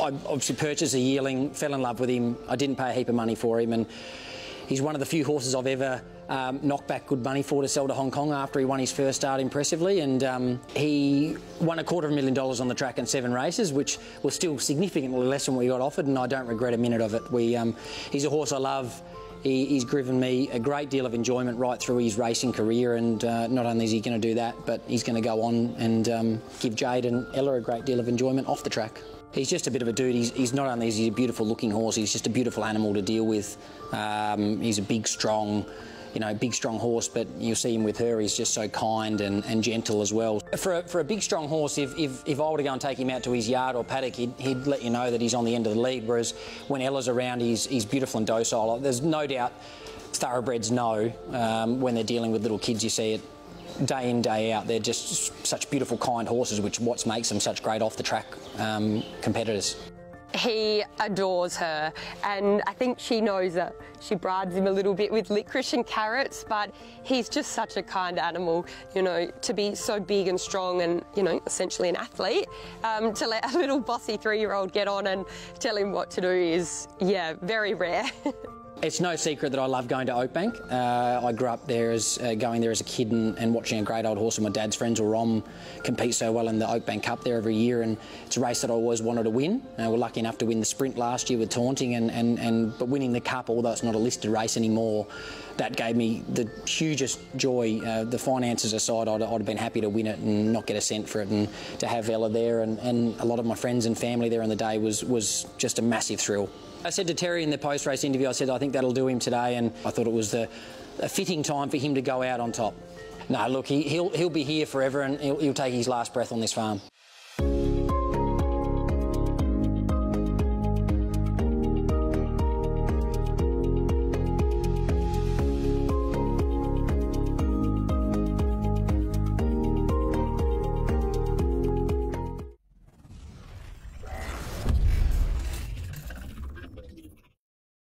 I obviously purchased a yearling, fell in love with him. I didn't pay a heap of money for him, and he's one of the few horses I've ever um, knocked back good money for to sell to Hong Kong after he won his first start impressively. And um, he won a quarter of a million dollars on the track in seven races, which was still significantly less than what we got offered, and I don't regret a minute of it. We, um, he's a horse I love. He, he's given me a great deal of enjoyment right through his racing career, and uh, not only is he going to do that, but he's going to go on and um, give Jade and Ella a great deal of enjoyment off the track. He's just a bit of a dude. He's, he's not only is he a beautiful looking horse, he's just a beautiful animal to deal with. Um, he's a big, strong, you know, big, strong horse, but you'll see him with her, he's just so kind and, and gentle as well. For a, for a big, strong horse, if, if, if I were to go and take him out to his yard or paddock, he'd, he'd let you know that he's on the end of the lead, whereas when Ella's around, he's, he's beautiful and docile. There's no doubt thoroughbreds know um, when they're dealing with little kids, you see it day in, day out. They're just such beautiful, kind horses, which what makes them such great off the track um, competitors. He adores her, and I think she knows that she bribes him a little bit with licorice and carrots, but he's just such a kind animal, you know, to be so big and strong and, you know, essentially an athlete. Um, to let a little bossy three year old get on and tell him what to do is, yeah, very rare. It's no secret that I love going to Oakbank. Uh, I grew up there as uh, going there as a kid and, and, watching a great old horse of my dad's friends, or Rom, compete so well in the Oakbank Cup there every year. And it's a race that I always wanted to win. Uh, we're lucky enough to win the sprint last year with Taunting, and, and, and but winning the Cup, although it's not a listed race anymore, that gave me the hugest joy. Uh, the finances aside, I'd, I'd, have been happy to win it and not get a cent for it, and to have Ella there and, and a lot of my friends and family there on the day was was just a massive thrill. I said to Terry in the post-race interview, I said, I think that'll do him today, and I thought it was the, a fitting time for him to go out on top. No, look, he, will he'll, he'll be here forever and he'll, he'll take his last breath on this farm.